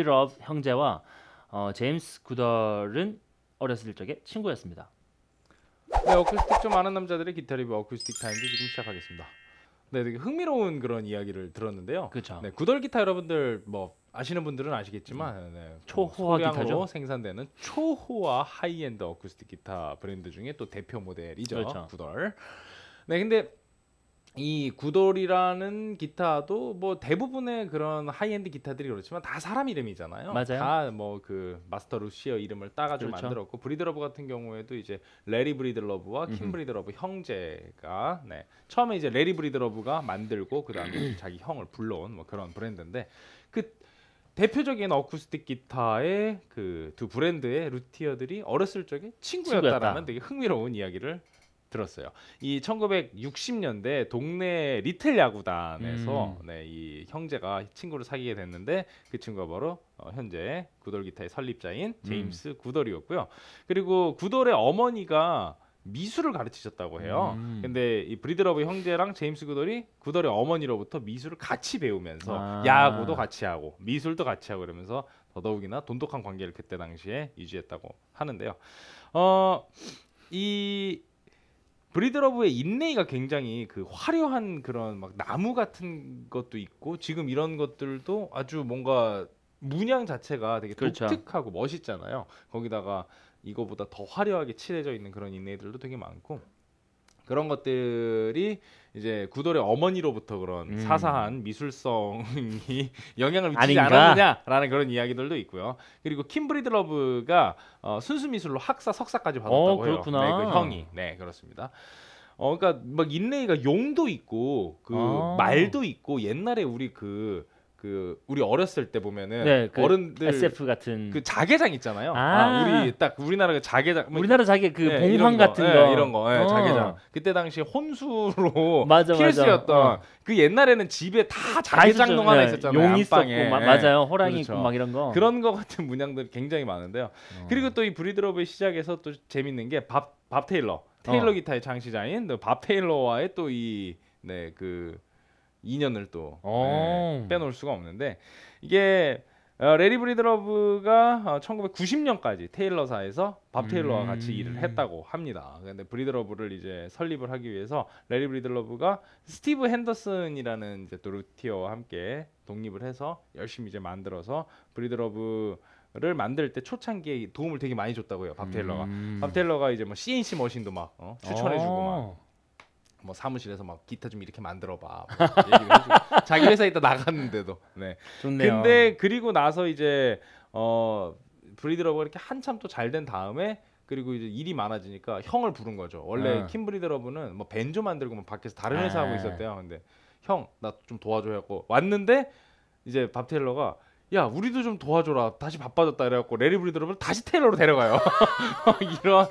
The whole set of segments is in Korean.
Breedlove 형제와 어, James Goodall은 어렸을 적에 친구였습니다. 네, 어쿠스틱 좀 아는 남자들의 기타 리뷰 어쿠스틱 타임즈 지금 시작하겠습니다. 네, 되게 흥미로운 그런 이야기를 들었는데요. 그렇죠. 네, Goodall 기타 여러분들 뭐 아시는 분들은 아시겠지만 네, 초호화 소량으로 기타죠. 생산되는 초호화 하이엔드 어쿠스틱 기타 브랜드 중에 또 대표 모델이죠. 그렇죠. Goodall. 네, 근데 이 Goodall이라는 기타도 뭐 대부분의 그런 하이엔드 기타들이 그렇지만 다 사람 이름이잖아요. 맞아요. 다 뭐 그 master luthier 이름을 따가지고 그렇죠. 만들었고 Breedlove 같은 경우에도 이제 레리 브리드러브와 킴 음흠. 브리드러브 형제가 네 처음에 이제 레리 브리드러브가 만들고 그 다음에 자기 형을 불러온 뭐 그런 브랜드인데 그 대표적인 어쿠스틱 기타의 그 두 브랜드의 luthier들이 어렸을 적에 친구였다라는 친구였다. 되게 흥미로운 이야기를 들었어요. 이 1960년대 동네 little 야구단에서 음. 네, 이 형제가 친구를 사귀게 됐는데 그 친구가 바로 어, 현재 구돌 기타의 설립자인 음. 제임스 구돌이었고요. 그리고 구돌의 어머니가 미술을 가르치셨다고 해요. 음. 근데 이 브리드러브 형제랑 제임스 구돌이 구돌의 어머니로부터 미술을 같이 배우면서 아. 야구도 같이 하고 미술도 같이 하고 그러면서 더더욱이나 돈독한 관계를 그때 당시에 유지했다고 하는데요. 어, 이 브리드러브의 inlay가 굉장히 그 화려한 그런 막 나무 같은 것도 있고 지금 이런 것들도 아주 뭔가 문양 자체가 되게 그렇죠. 독특하고 멋있잖아요. 거기다가 이거보다 더 화려하게 칠해져 있는 그런 inlay들도 되게 많고 그런 것들이 이제 구돌의 어머니로부터 그런 음. 사사한 미술성이 영향을 미치지 아닌가? 않았느냐라는 그런 이야기들도 있고요. 그리고 킴 브리드러브가 어, 순수 미술로 학사 석사까지 받았다고 어, 해요. 그렇구나. 네, 그 형이 네 그렇습니다. 어, 그러니까 막 inlay가 용도 있고 그 아. 말도 있고 옛날에 우리 그 그 우리 어렸을 때 보면은 네, 그 어른들 SF 같은 그 자개장 있잖아요. 아. 아, 우리 딱 우리나라 그 자개장 뭐 우리나라 자기 그 네, 봉황 이런 거, 같은 네, 거 이런 거 네, 어. 자개장 그때 당시 혼수로 맞아. 필수였던 어. 그 옛날에는 집에 다다 자개장동 하나 있었죠. 있었잖아요 용 있었고 안방에. 마- 맞아요. 호랑이 그렇죠. 있고 막 이런 거. 그런 거 같은 문양들이 굉장히 많은데요. 어. 그리고 또 이 브리드러브의 시작에서 또 재밌는 게밥밥 테일러 테일러 어. 기타의 장시자인 또밥 테일러와의 또이네그 인연을 또 어. 네, 빼놓을 수가 없는데 이게 어, 레리 브리드러브가 어, 1990년까지 테일러사에서 밥 테일러와 같이 음. 일을 했다고 합니다. 근데 브리드러브를 이제 설립을 하기 위해서 레리 브리드러브가 스티브 핸더슨이라는 이제 또 luthier와 함께 독립을 해서 열심히 이제 만들어서 브리드러브를 만들 때 초창기에 도움을 되게 많이 줬다고요. 밥 테일러가. 음. 밥 테일러가 이제 뭐 CNC 머신도 막 어, 추천해주고 막 어. 뭐 사무실에서 막 기타 좀 이렇게 만들어 봐. 뭐 얘기를 해주고. 자기 회사 있다 나갔는데도. 네. 좋네요. 근데 그리고 나서 이제 어 브리드러브가 이렇게 한참 또 잘 된 다음에 그리고 이제 일이 많아지니까 형을 부른 거죠. 원래 어. 킴 브리드러브는 뭐 밴조 만들고 뭐 밖에서 다른 회사 하고 아. 있었대요. 근데 형 나 좀 도와줘 해갖고 왔는데 이제 밥 테일러가 야 우리도 좀 도와줘라 다시 바빠졌다 이래갖고 레리 브리드러브를 다시 테일러로 데려가요 이런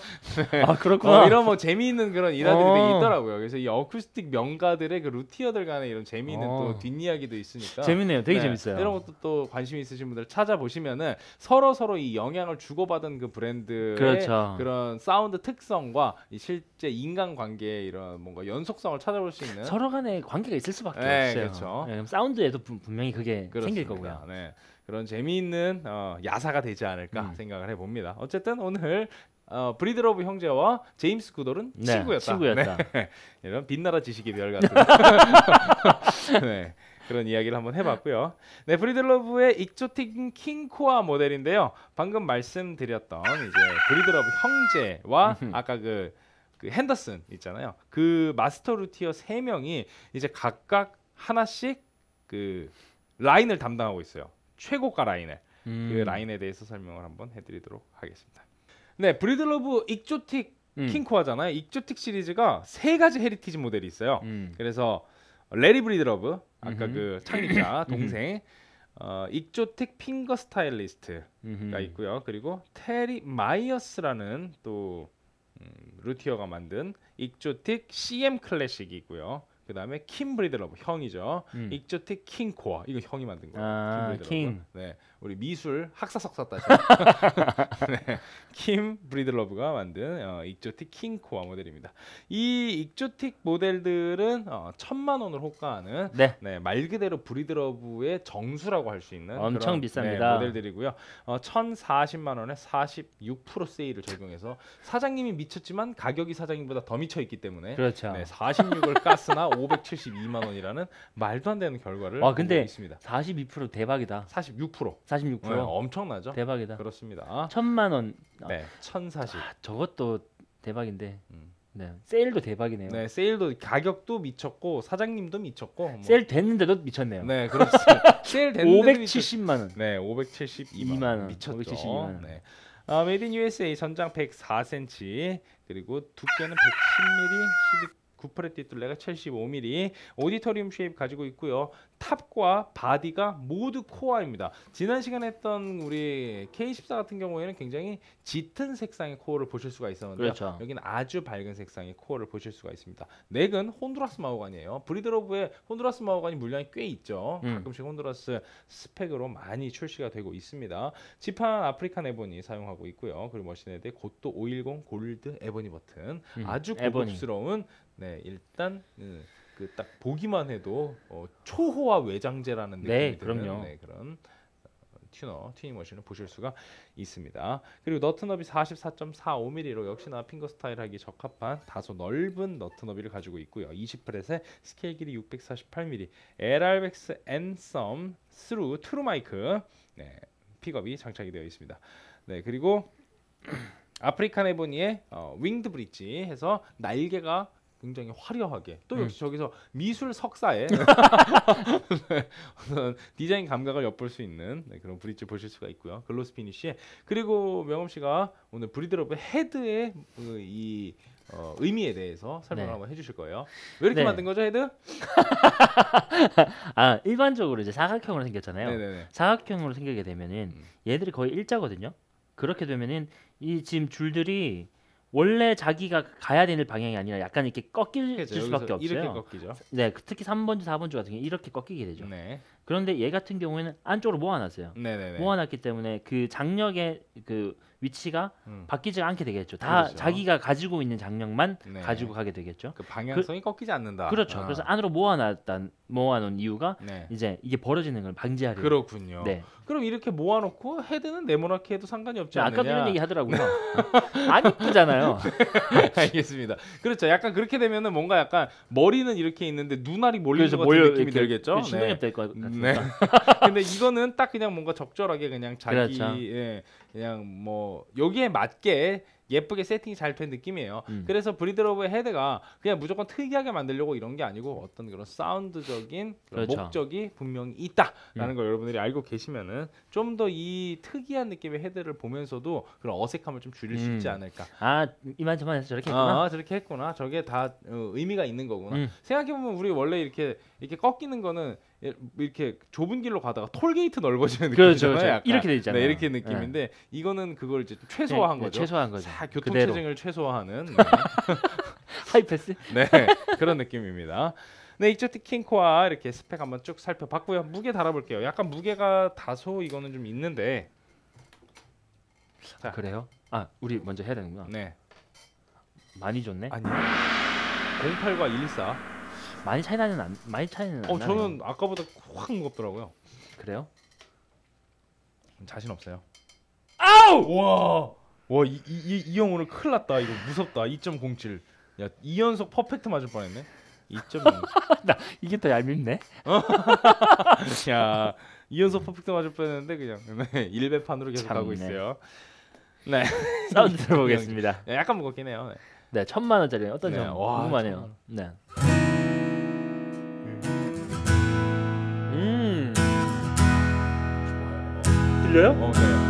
아 그렇구나. 어, 이런 뭐 재미있는 그런 일화들이 어. 되게 있더라고요. 그래서 이 어쿠스틱 명가들의 그 루티어들 간의 이런 재미있는 어. 또 뒷이야기도 있으니까 재밌네요. 되게 네, 재밌어요. 이런 것도 또 관심 있으신 분들 찾아보시면은 서로 서로 이 영향을 주고받은 그 브랜드의 그렇죠. 런 사운드 특성과 이 실제 인간 관계의 이런 뭔가 연속성을 찾아볼 수 있는 서로 간에 관계가 있을 수밖에 네, 없어요. 그렇죠. 네, 그럼 사운드에도 분- 분명히 그게 생길 그렇습니다. 거고요. 네. 그런 재미있는 어, 야사가 되지 않을까 음. 생각을 해봅니다. 어쨌든 오늘 어, 브리드러브 형제와 제임스 구돌은 네, 친구였다. 친구였다. 네. 이런 빛나라 지식의 별 같은 네, 그런 이야기를 한번 해봤고요. 네, 브리드러브의 Exotic King Koa 모델인데요. 방금 말씀드렸던 이제 브리드러브 형제와 아까 그, 그 핸더슨 있잖아요. 그 master luthier 세 명이 이제 각각 하나씩 그 라인을 담당하고 있어요. 최고가 라인을. 음. 그 라인에 대해서 설명을 한번 해드리도록 하겠습니다. 네, 브리드러브 Exotic 음. King Koa잖아요. Exotic 시리즈가 세 가지 heritage 모델이 있어요. 음. 그래서 레리 브리드러브 아까 음흠. 그 창립자 동생 어, Exotic finger stylist가 음흠. 있고요. 그리고 테리 마이어스라는 또 음, luthier가 만든 익조틱 CM 클래식이 있고요. 그 다음에 킴 브리드러브 형이죠. 음. Exotic King Koa 이거 형이 만든 거예요. 아. King. 네, 우리 미술 학사 석사 따죠. 네, 킴 브리드러브가 만든 어, Exotic King Koa 모델입니다. 이 Exotic 모델들은 어, 천만 원을 호가하는 네. 네, 말 그대로 브리드러브의 정수라고 할 수 있는 엄청 그런, 비쌉니다. 네, 모델들이고요. 어, 1,040만 원에 46% 세일을 적용해서 사장님이 미쳤지만 가격이 사장님보다 더 미쳐 있기 때문에 그렇죠. 네, 46을 가스나 572만 원이라는 말도 안 되는 결과를 와, 근데 있습니다. 42% 대박이다. 46% 46% 네, 엄청나죠? 대박이다. 그렇습니다. 천만 원. 아, 네, 1,040. 아, 저것도 대박인데. 음. 네. 세일도 대박이네요. 네, 세일도 가격도 미쳤고 사장님도 미쳤고 뭐. 세일 됐는데도 미쳤네요. 네, 그렇습니다. 세일 됐는데 570만 원. 네, 572만 2만 원 원, 미쳤죠. 572만 원. 네. 아, made in USA 전장 104cm 그리고 두께는 110mm, 12 fret 둘레가 75mm, auditorium shape 가지고 있고요. top과 body가 모두 koa입니다. 지난 시간에 했던 우리 K14 같은 경우에는 굉장히 짙은 색상의 koa를 보실 수가 있었는데요. 그렇죠. 여기는 아주 밝은 색상의 koa를 보실 수가 있습니다. neck은 혼두라스 마호가니에요. 브리드러브에 혼두라스 마호가니 물량이 꽤 있죠. 음. 가끔씩 혼두라스 스펙으로 많이 출시가 되고 있습니다. 지판 African ebony 사용하고 있고요. 그리고 machine head에 Gotoh 510 gold ebony 버튼 음, 아주. 고급스러운 네 일단 그 딱 보기만 해도 어, 초호화 외장재라는 느낌이 네, 드는 그럼요. 네, 그런 어, 튜너 tuning machine을 보실 수가 있습니다. 그리고 너트 너비 44.45mm로 역시나 finger style 하기 적합한 다소 넓은 너트 너비를 가지고 있고요. 20 fret에 스케일 길이 648mm, LRX N썸 스루 Tru Mic 네, 픽업이 장착이 되어 있습니다. 네 그리고 African ebony의 어, winged bridge 해서 날개가 굉장히 화려하게 또 음. 역시 저기서 미술 석사에 네, 어떤 디자인 감각을 엿볼 수 있는 네, 그런 bridge 보실 수가 있고요 gloss finish에 그리고 명엄 씨가 오늘 브리드러브 헤드의 그 이 어, 의미에 대해서 설명을 네. 한번 해주실 거예요 왜 이렇게 네. 만든 거죠 헤드? 아 일반적으로 이제 사각형으로 생겼잖아요. 네네네 사각형으로 생기게 되면은 음. 얘들이 거의 일자거든요. 그렇게 되면은 이 지금 줄들이 원래 자기가 가야 되는 방향이 아니라 약간 이렇게 꺾일 그죠, 수밖에 없어요. 꺾이죠 네, 그 특히 3번 줄, 4번 줄 같은 경우 이렇게 꺾이게 되죠. 네 그런데 얘 같은 경우에는 안쪽으로 모아놨어요. 네네네 모아놨기 때문에 그 장력의 그 위치가 음. 바뀌지 않게 되겠죠. 다 그렇죠. 자기가 가지고 있는 장력만 네. 가지고 가게 되겠죠. 그 방향성이 꺾이지 않는다 그렇죠. 아. 그래서 안으로 모아놨단 모아놓은 이유가 네 이제 이게 벌어지는 걸 방지하려고. 그렇군요 네. 그럼 이렇게 모아놓고 헤드는 네모나게 해도 상관이 없지 않느냐? 아까도 이런 얘기 하더라고요. 안 이쁘잖아요. 알겠습니다. 그렇죠. 약간 그렇게 되면은 뭔가 약간 머리는 이렇게 있는데 눈알이 가운데 몰려 느낌이 들겠죠. 그 신동엽 될것 같으니까. 네. 근데 이거는 딱 그냥 뭔가 적절하게 그냥 자기 그렇죠. 예, 그냥 뭐 여기에 맞게 예쁘게 세팅이 잘 된 느낌이에요. 음. 그래서 Breedlove의 헤드가 그냥 무조건 특이하게 만들려고 이런 게 아니고 어떤 그런 사운드적인 그런 그렇죠. 목적이 분명히 있다라는 음. 걸 여러분들이 알고 계시면은 좀 더 이 특이한 느낌의 헤드를 보면서도 그런 어색함을 좀 줄일 수 음. 있지 않을까. 아 이만저만 해서 저렇게 했구나. 아, 저렇게 했구나. 저게 다 어, 의미가 있는 거구나. 음. 생각해 보면 우리 원래 이렇게 이렇게 꺾이는 거는 예, 이렇게 좁은 길로 가다가 톨게이트 넓어지는 그렇죠, 느낌이잖아요. 그렇죠. 약간. 이렇게 돼 있잖아요. 네, 이렇게 느낌인데 이거는 그걸 이제 좀 최소화한 네, 거죠. 최소화한 거죠. 그대로. 교통체증을 최소화하는 네. 하이패스. 네, 그런 느낌입니다. 네, Exotic King Koa 이렇게 스펙 한번 쭉 살펴봤고요. 무게 달아볼게요. 약간 무게가 다소 이거는 좀 있는데, 자. 그래요? 아 우리 먼저 해야 되는구나. 네, 많이 줬네. 아니요. 08과 114. 많이 차이나는 안 많이 차이는 안 어, 나네요. 저는 아까보다 확 무겁더라고요. 그래요? 자신 없어요. 아우! 와, 와, 이, 이, 이, 이 형 오늘 큰일 났다. 이거 무섭다. 2.07. 야, 2연속 퍼펙트 맞을 뻔했네. 2.0. 이게 더 얄밉네. 야, 2연속 퍼펙트 맞을 뻔했는데 그냥 네, 1배판으로 계속 가고 참네. 있어요. 네. 사운드 들어보겠습니다. 야, 약간 무겁긴 해요. 네. 네, 천만 원짜리 어떤 네, 점 와, 궁금하네요. 네. 음. 들려요? 어, 네.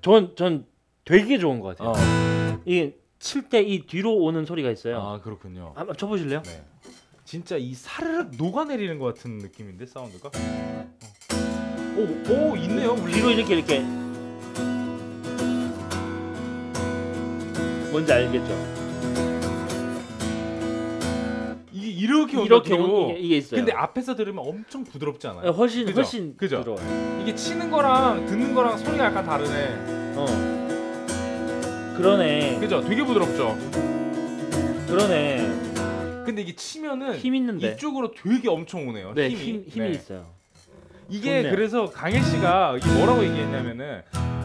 전, 전 되게 좋은 것 같아요. 어. 이게 칠 때 이 뒤로 오는 소리가 있어요. 아 그렇군요. 한번 쳐보실래요? 네. 진짜 이 사르륵 녹아내리는 것 같은 느낌인데 사운드가. 오, 오 있네요. 물리. 뒤로 이렇게 이렇게 뭔지 알겠죠? 이게 이렇게 이렇게 뒤로. 오는 게 이게 있어요. 근데 앞에서 들으면 엄청 부드럽지 않아요? 네, 훨씬 그죠? 훨씬 그죠? 부드러워요. 이게 치는 거랑 듣는 거랑 소리가 약간 다르네. 어. 그러네. 그죠? 되게 부드럽죠. 그러네. 근데 이게 치면은 힘 있는데. 이쪽으로 되게 엄청 오네요. 네, 힘이. 힘 힘이 네. 있어요. 이게 좋네요. 그래서 강일 씨가 이게 뭐라고 얘기했냐면은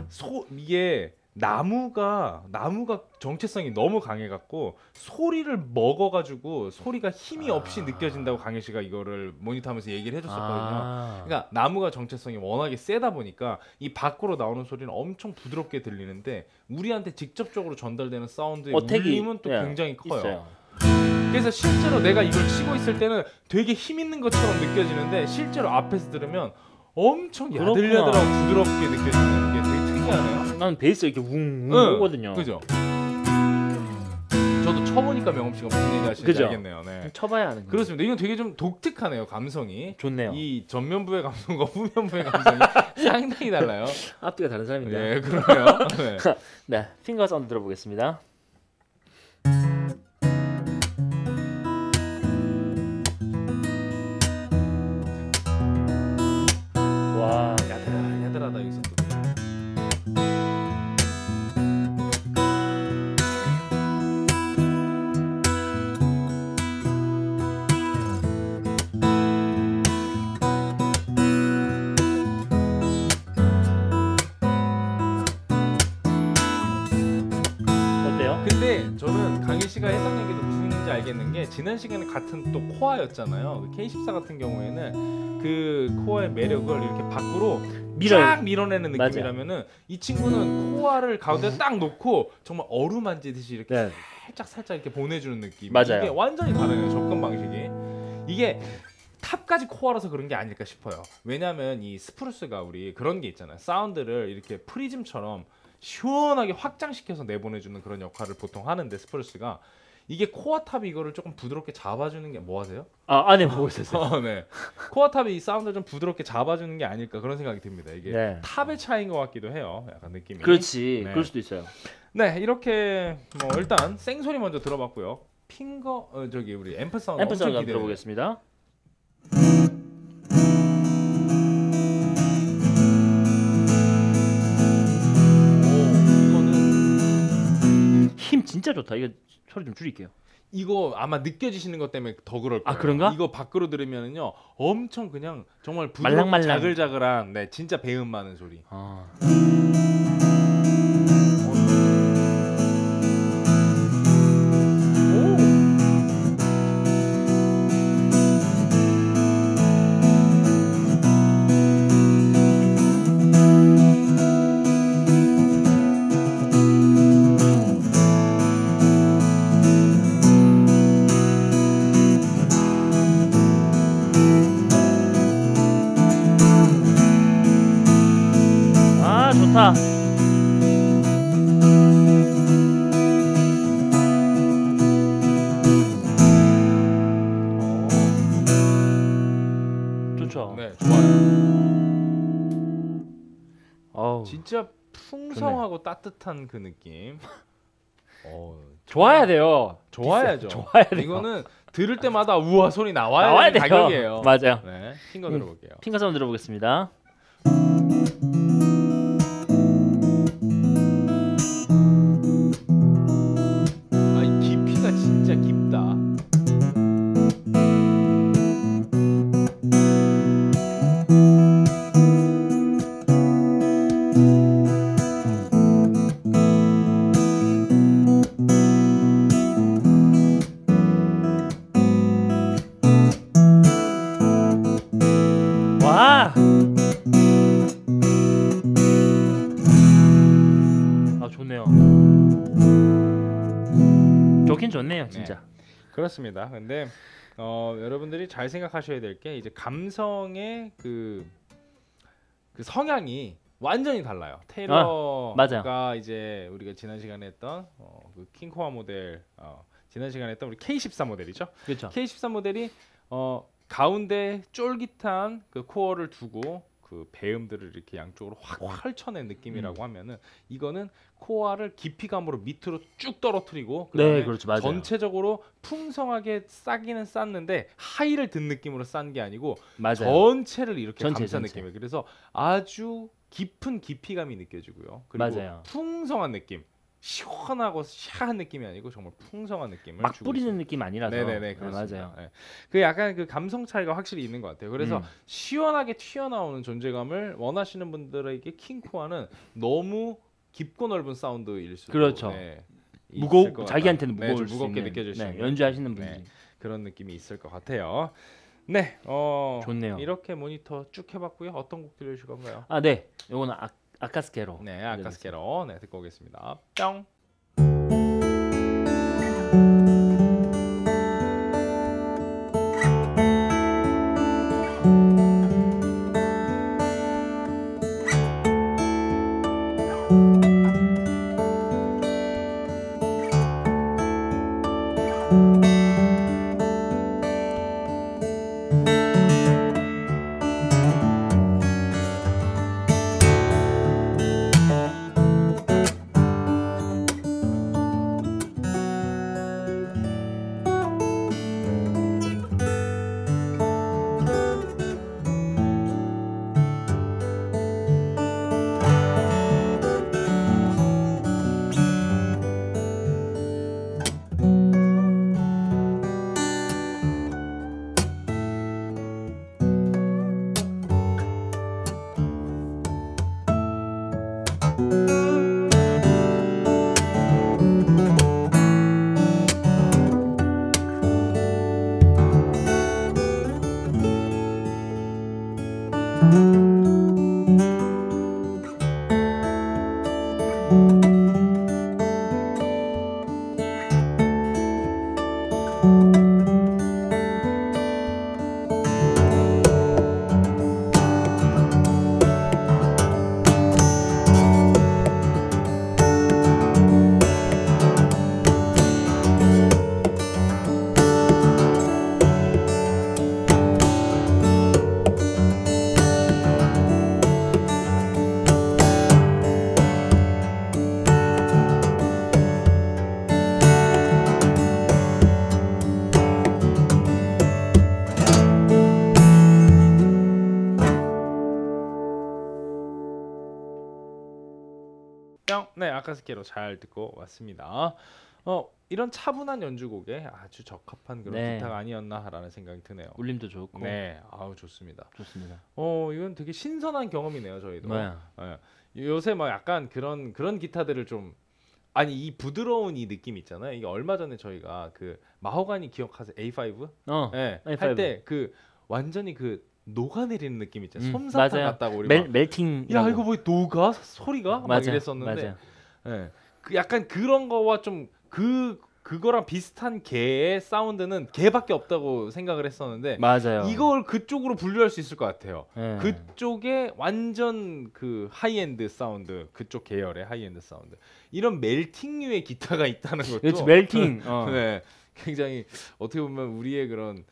소 이게 나무가 나무가 정체성이 너무 강해 갖고 소리를 먹어 가지고 소리가 힘이 없이 아. 느껴진다고 강일 씨가 이거를 모니터하면서 얘기를 해줬었거든요. 아. 그러니까 나무가 정체성이 워낙에 세다 보니까 이 밖으로 나오는 소리는 엄청 부드럽게 들리는데 우리한테 직접적으로 전달되는 사운드의 어택이 울림은 또 예, 굉장히 커요. 있어요. 그래서 실제로 내가 이걸 치고 있을 때는 되게 힘 있는 것처럼 느껴지는데 실제로 앞에서 들으면 엄청. 야들야들하고 부드럽게 느껴지는 게 되게 특이하네요. 난 베이스 이렇게 웅웅 응, 오거든요. 그죠? 저도 쳐보니까 명엄 씨가 무슨 얘기 하시는지 그죠? 알겠네요. 네. 쳐봐야 하는 거. 그렇습니다. 이건 되게 좀 독특하네요. 감성이. 좋네요. 이 전면부의 감성과 후면부의 감성이 상당히 달라요. 앞뒤가 다른 사람인데. 네, 그러네요. 네. 네, 핑거 사운드 들어보겠습니다. 알겠는 게 지난 시간에 같은 또 koa였잖아요. 그 K14 같은 경우에는 그 koa의 매력을 이렇게 밖으로 밀어요. 쫙 밀어내는. 느낌이라면은 이 친구는 koa를 가운데 딱 놓고 정말 어루 만지듯이 이렇게 네. 살짝 살짝 이렇게 보내주는 느낌. 맞아요. 이게 완전히 다르네요 접근 방식이. 이게 top까지 koa라서 그런 게 아닐까 싶어요. 왜냐하면 이 spruce가 우리 그런 게 있잖아요. 사운드를 이렇게 프리즘처럼 시원하게 확장시켜서 내보내주는 그런 역할을 보통 하는데 spruce가 이게 koa top이 이거를 조금 부드럽게 잡아주는 게 뭐 하세요? 아, 안에 보고 있었어요. 어, 네. koa top이 이 사운드를 좀 부드럽게 잡아주는 게 아닐까 그런 생각이 듭니다. 이게 네. top의 차이인 것 같기도 해요. 약간 느낌이. 그렇지. 네. 그럴 수도 있어요. 네, 이렇게 뭐 일단 생소리 먼저 들어봤고요. finger 어, 저기 우리 앰프 사운드 앰프 사운드 기대돼요. 들어보겠습니다. 진짜 좋다. 이거 소리 좀 줄일게요. 이거 아마 느껴지시는 것 때문에 더 그럴 거예요. 아, 그런가? 이거 밖으로 들으면은요, 엄청 그냥 정말 부드럽고 말랑말랑. 자글자글한, 네, 진짜 배음 많은 소리. 아. 아, 풍성하고 따뜻한 그 느낌. 어, 좋아야 돼요. 좋아야죠. 좋아야 돼요. 이거는 들을 때마다 우와 소리 나와야, 나와야 돼요. 가격이에요. 맞아요. 네, 핑거 음. 들어볼게요. 핑거 사운드 들어보겠습니다. 좋네요, 진짜. 그렇습니다. 근데 어, 여러분들이 잘 생각하셔야 될 게 이제 감성의 그, 그 성향이 완전히 달라요. 테일러가 아, 맞아요. 이제 우리가 지난 시간에 했던 어, 그 킹코아 모델 어, 지난 시간에 했던 우리 K14 모델이죠. 그렇죠. K14 모델이 어, 가운데 쫄깃한 그 코어를 두고 그 배음들을 이렇게 양쪽으로 확 펼쳐낸 느낌이라고 음. 하면은 이거는 코어를 깊이감으로 밑으로 쭉 떨어뜨리고 네, 그렇죠. 맞아요. 전체적으로 풍성하게 싸기는 쌌는데 하이를 든 느낌으로 싼 게 아니고 맞아요. 전체를 이렇게 전체, 감싼 전체. 느낌이에요. 그래서 아주 깊은 깊이감이 느껴지고요. 그리고 맞아요. 풍성한 느낌, 시원하고 샤한 느낌이 아니고 정말 풍성한 느낌을 막 뿌리는 있습니다. 느낌 아니라서. 네네네 네, 그렇습니다. 맞아요. 네. 그 약간 그 감성 차이가 확실히 있는 것 같아요. 그래서 음. 시원하게 튀어나오는 존재감을 원하시는 분들에게 킹코아는 너무 깊고 넓은 사운드일 수도 그렇죠. 네, 무거 자기한테는. 네, 무거울 좀수 무겁게 느껴질 수 네, 있는 연주하시는 네. 분이 그런 느낌이 있을 것 같아요. 네, 어, 좋네요. 이렇게 모니터 쭉 해봤고요. 어떤 곡 들려주실 건가요? 아, 네. 요거는 아, 아카스케로. 네, 아카스케로 네 듣고 오겠습니다. 뿅. 아카스케로 잘 듣고 왔습니다. 어, 이런 차분한 연주곡에 아주 적합한 그런 네. 기타가 아니었나라는 생각이 드네요. 울림도 좋고. 네, 아우 좋습니다. 좋습니다. 어, 이건 되게 신선한 경험이네요, 저희도. 네. 예. 요새 막 약간 그런 그런 기타들을 좀 아니 이 부드러운 이 느낌 있잖아요. 이게 얼마 전에 저희가 그 마호가니 기억하세요? A5? 어. 예. A5. 할때 그 완전히 그 녹아내리는 느낌 있잖아요. 음, 솜사탕 맞아요. 같다고 우리 멜 막, 멜팅. 야 이거 뭐 녹아 소리가 막 맞아요. 이랬었는데 맞아요. 예. 그 약간 그런 거와 좀 그 그거랑 비슷한 걔의 사운드는 걔밖에 없다고 생각을 했었는데 맞아요. 이걸 그쪽으로 분류할 수 있을 것 같아요. 네. 그쪽에 완전 그 하이엔드 사운드 그쪽 계열의 하이엔드 사운드 이런 melting류의 기타가 있다는 것도 그렇지 melting. 어. 네 굉장히 어떻게 보면 우리의 그런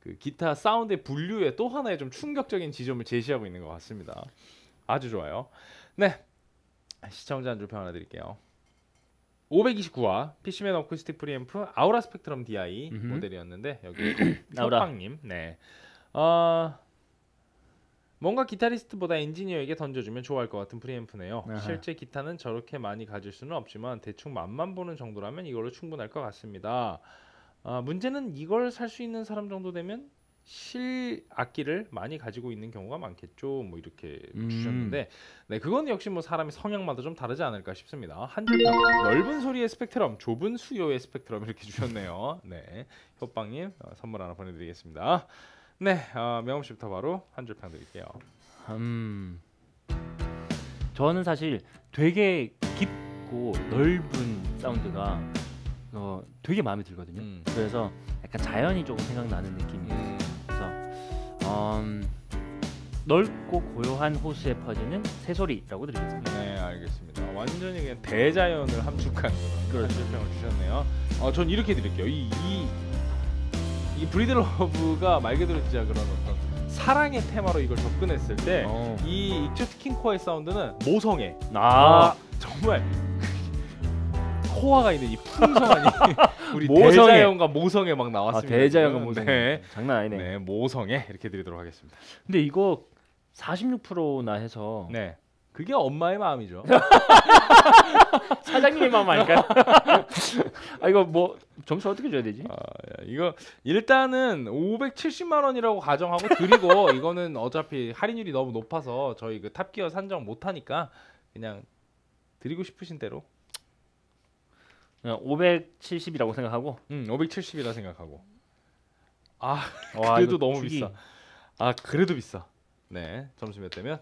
그 기타 사운드의 분류에 또 하나의 좀 충격적인 지점을 제시하고 있는 것 같습니다. 아주 좋아요. 네 시청자 한 줄 평 하나 드릴게요. 529화 Fishman 어쿠스틱 preamp Aura Spectrum DI 음흠. 모델이었는데 여기. 협박님 네. 어, 뭔가 기타리스트보다 엔지니어에게 던져주면 좋아할 것 같은 preamp네요. 아하. 실제 기타는 저렇게 많이 가질 수는 없지만 대충 맛만 보는 정도라면 이걸로 충분할 것 같습니다. 아, 문제는 이걸 살 수 있는 사람 정도 되면 실 악기를 많이 가지고 있는 경우가 많겠죠. 뭐 이렇게 음. 주셨는데, 네 그건 역시 뭐 사람의 성향마다 좀 다르지 않을까 싶습니다. 한줄평 넓은 소리의 스펙트럼, 좁은 수요의 스펙트럼 이렇게 주셨네요. 네, 효빵님 어, 선물 하나 보내드리겠습니다. 네, 어, 명함 씨부터 바로 한 줄 평 드릴게요. 음. 저는 사실 되게 깊고 넓은 사운드가 어, 되게 마음에 들거든요. 음. 그래서 약간 자연이 조금 생각나는 느낌이 음. 음, 넓고 고요한 호수에 퍼지는 새소리라고 드리겠습니다. 네, 알겠습니다. 완전히 그냥 대자연을 함축한 그런 한 줄평을 주셨네요. 어, 전 이렇게 드릴게요. 이, 이, 이 Breedlove가 말 그대로 진짜 그런 어떤 사랑의 테마로 이걸 접근했을 때 어. 이 Exotic King Koa의 사운드는 모성애. 아, 정말 코어가 있는 이 풍성한 이 우리 모성애. 대자연과 모성애 막아 나왔습니다. 대자연과 지금. 모성 네. 장난 아니네. 네, 모성애 이렇게 드리도록 하겠습니다. 근데 이거 46%나 해서 네. 그게 엄마의 마음이죠. 사장님의 마음 아닐까요? 아 이거 뭐 점수 어떻게 줘야 되지? 아, 야, 이거 일단은 570만 원이라고 가정하고 드리고 이거는 어차피 할인율이 너무 높아서 저희 그 탑기어 산정 못 하니까 그냥 드리고 싶으신 대로 570이라고 생각하고 음, 570이라 생각하고 아 와, 그래도 너무 주기- 비싸 아 그래도 비싸 네 점수 몇 대면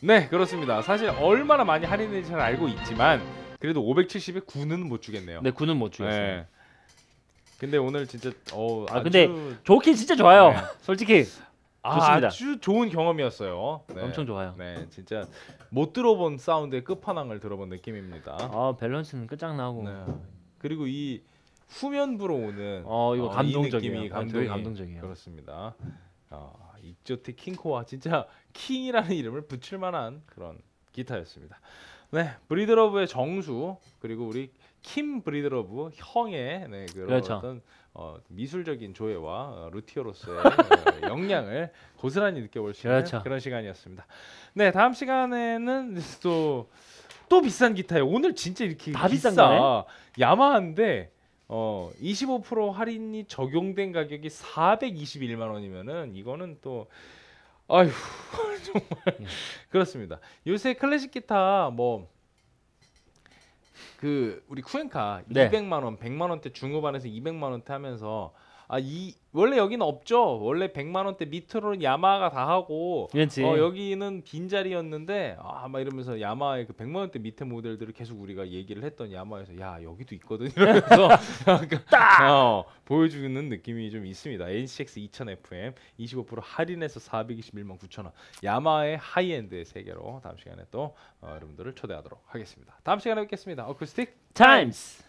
네 그렇습니다 사실 얼마나 많이 할인된지 잘 알고 있지만 그래도 570에 9는 못 주겠네요 네, 구는 못 주겠어요. 네. 근데 오늘 진짜 어 아, 근데 좋긴 진짜 좋아요. 네. 솔직히. 아 주 좋은 경험이었어요. 네. 엄청 좋아요. 네, 진짜 못 들어본 사운드의 끝판왕을 들어본 느낌입니다. 아 밸런스는 끝장나고. 네. 그리고 이 후면부로 오는 어 이거 어, 이 감동적이에요. 아, 감동이 감동적이에요. 그렇습니다. 아, Exotic King Koa 진짜 king이라는 이름을 붙일 만한 그런 기타였습니다. 네, Breedlove의 정수 그리고 우리 Kim Breedlove 형의 네, 그런 그렇죠. 어떤 어, 미술적인 조예와 어, 루티어로서의 어, 역량을 고스란히 느껴볼 수 있는 그렇죠. 그런 시간이었습니다. 네, 다음 시간에는 또 또 비싼 기타예요. 오늘 진짜 이렇게 다 비싼. 거네? 야마하인데 어, 25% 할인이 적용된 가격이 421만 원이면은 이거는 또 아휴 정말 예. 그렇습니다. 요새 클래식 기타 뭐 그 우리 Cuenca 네. 200만 원, 100만 원대 중후반에서 200만 원대 하면서 아 이 원래 여기는 없죠. 원래 100만 원대 밑으로는 야마하가 다 하고 그렇지. 어, 여기는 빈 자리였는데 아 막 이러면서 야마하의 그 100만 원대 밑에 모델들을 계속 우리가 얘기를 했던 야마하에서 야 여기도 있거든 이러면서 딱 어, 보여주는 느낌이 좀 있습니다. NCX 2000 FM 25% 할인해서 421만 9천 원. 야마하의 high-end의 세계로 다음 시간에 또 어, 여러분들을 초대하도록 하겠습니다. 다음 시간에 뵙겠습니다. 어쿠스틱 타임스.